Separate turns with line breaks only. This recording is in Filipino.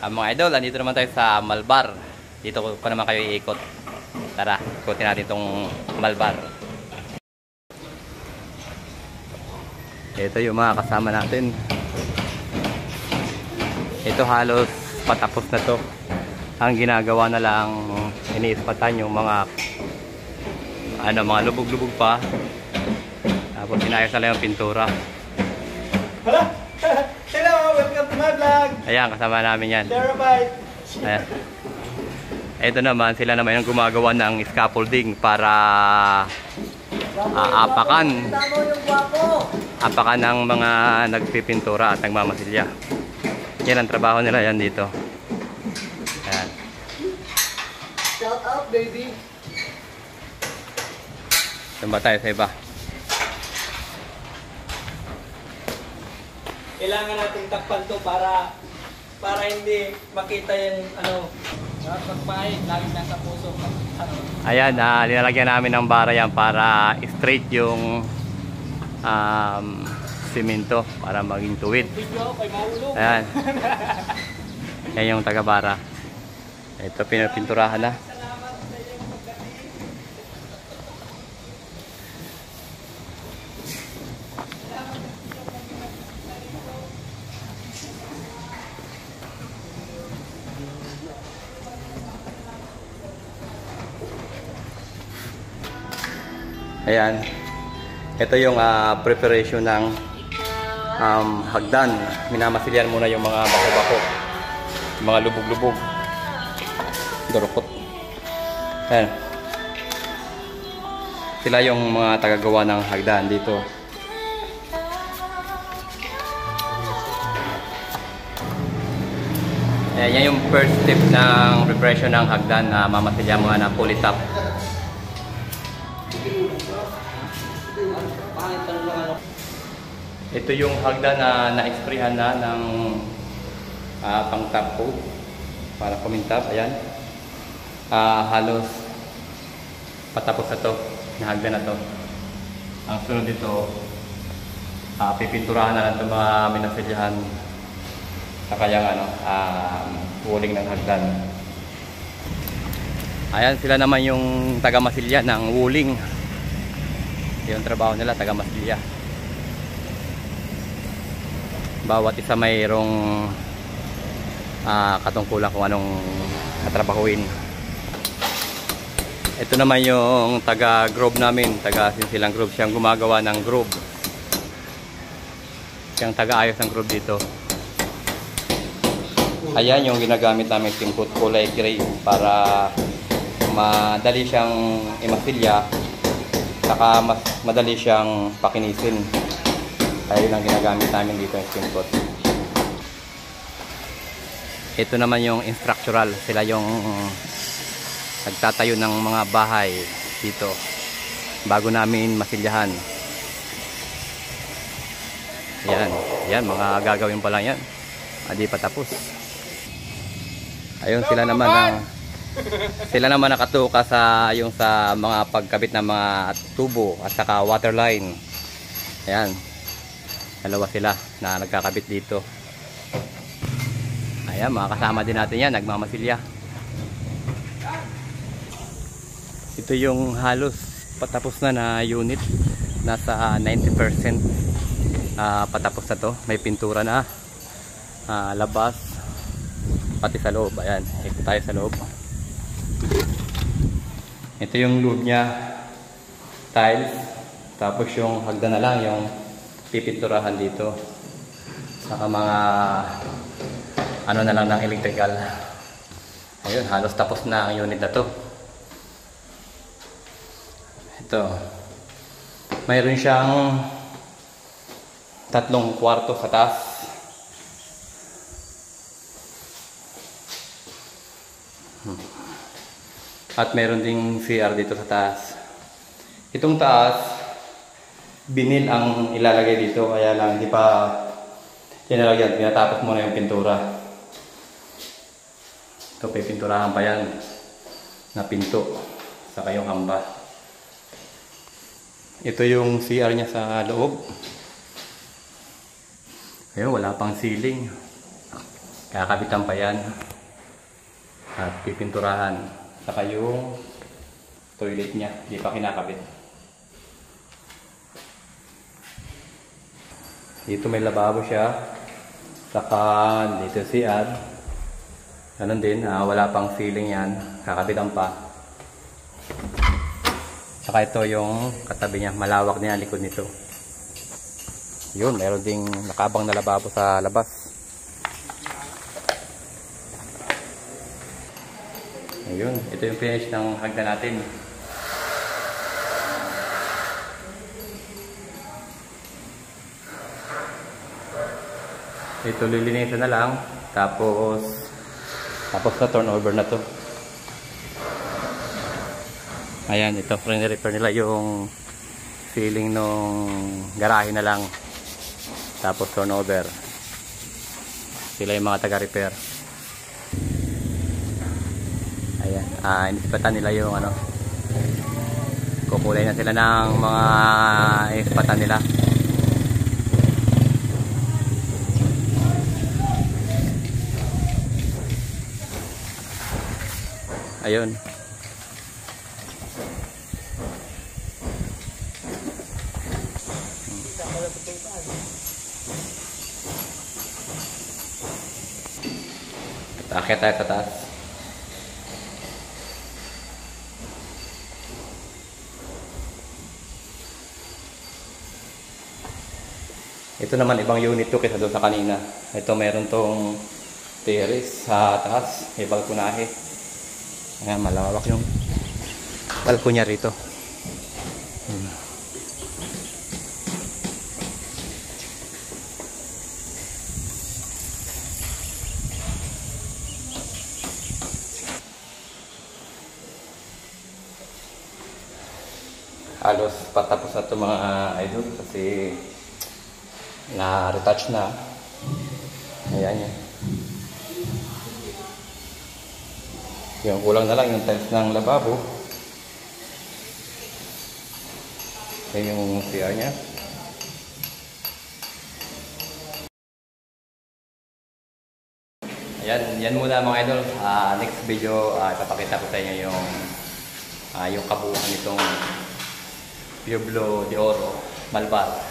Ah, mga idol, andito naman tayo sa Malbar. Dito ko naman kayo iikot. Tara, ikutin natin itong Malbar. Ito yung mga kasama natin. Ito halos patapos na to. Ang ginagawa na lang, iniispatan yung mga ano, mga lubog-lubog pa. Tapos inayos na lang yung pintura.
Hala!
Ayan, kasama namin yan.
Terabyte!
Ayan. Ito naman, sila naman yung gumagawa ng scaffolding para
yung gwapo!
Apakan ng mga nagpipintura at nagmamasilya. Yan ang trabaho nila yan dito. Ayan.
Shout out, baby!
Saan ba tayo sa iba?
Kailangan nating takpan to para para hindi makita yung ano pagpain lagi nasa puso
Ayan, ah, linalagyan namin ng bara yan para straight yung um, simento para maging tuwid. Ayan. Yan yung taga-bara. Ito, pinapinturahan na. Ayan. Ito yung ah, preparation ng um, hagdan. Minamasilyan muna yung mga bako-bako. Mga lubog-lubog. Dorokot. Ayan. Sila yung mga tagagawa ng hagdan dito. Ayan, yan yung first step ng preparation ng hagdan na mamasilyan muna na fully. Ito yung hagdan na na-exprehan na ng ah, pang top coat para kumintap. Ayan. Ah, halos patapos na to. Na hagdan na to. Ang sunod dito, ah, pipinturahan na lang ito mga minasilyahan sa kayang ano, ah, huling ng hagdan. Ayan sila naman yung taga-masilya ng wuling. Yung trabaho nila, taga-masilya bawat isa mayroong ah, katungkulan kung anong katrabahuin. Ito naman yung taga grove namin, taga silang grove siyang gumagawa ng grove. Siyang taga-ayos ng grove dito. Ayan yung ginagamit namin tingkot kulay gray para madali siyang imasilya saka mas madali siyang pakinisin. Kaya yun ang ginagamit namin dito yung skin. Ito naman yung instructural. Sila yung nagtatayo ng mga bahay dito bago namin masilyahan. Yan. Yan. Mga gagawin pa lang yan. Hindi pa tapos. Ayun sila naman ang sila naman nakatuka sa yung sa mga pagkabit ng mga tubo at saka water line. Ayan. Dalawa sila na nagkakabit dito. Ayan, mga kasama din natin yan, nagmamasilya. Ito yung halos patapos na na unit. Nasa 90% ah, patapos na to. May pintura na. ah, labas. Pati sa loob. Ayan, ito tayo sa loob. Ito yung loob niya. Tiles. Tapos yung hagdan na lang yung pipinturahan dito. Saka mga ano na lang ng electrical. Ayun halos tapos na ang unit na to. Ito. Mayroon siyang tatlong kwarto sa taas. At mayroon ding CR dito sa taas. Itong taas binil ang ilalagay dito kaya lang hindi pa tinalagyan tinatapos muna yung pintura ito pipinturahan pa yan na pinto sa kayong hamba ito yung CR niya sa loob ayun wala pang ceiling Kakabitan pa yan. At pipinturahan. Saka yung toilet niya. Hindi pa kinakabit. Dito may lababo siya. Saka dito si Ad. Ganun din. ah, wala pang ceiling yan. Kakabitan pa. Saka ito yung katabi niya. Malawak niya likod nito. Yun, meron ding nakabang na lababo sa labas. Ayun, ito yung finish ng hagdan natin. Ito lilinisan na lang. Tapos, tapos na turnover na to. Ayan, ito, repair nila yung ceiling nung garahe na lang. Tapos turnover. Sila yung mga taga-repair. Ayan, ah, inispatan nila yung ano. Kukulay na sila ng mga inispatan nila. Ayun. Akit tayo sa taas. Ito naman ibang unit to kaysa doon sa kanina. Ito meron tong terrace sa taas, may balkonahe. Ayan, malawak yung balko niya rito. Hmm. Halos patapos na ito mga idol kasi na-retouch na. Ayan yan. Yung kulang na lang yung tiles ng lababo. Yan yung CR niya. Ayan, yan muna mga idol. Ah, next video, ah, ipapakita ko sa inyo yung ah, yung kabuuan nitong Pueblo de Oro, Malbar.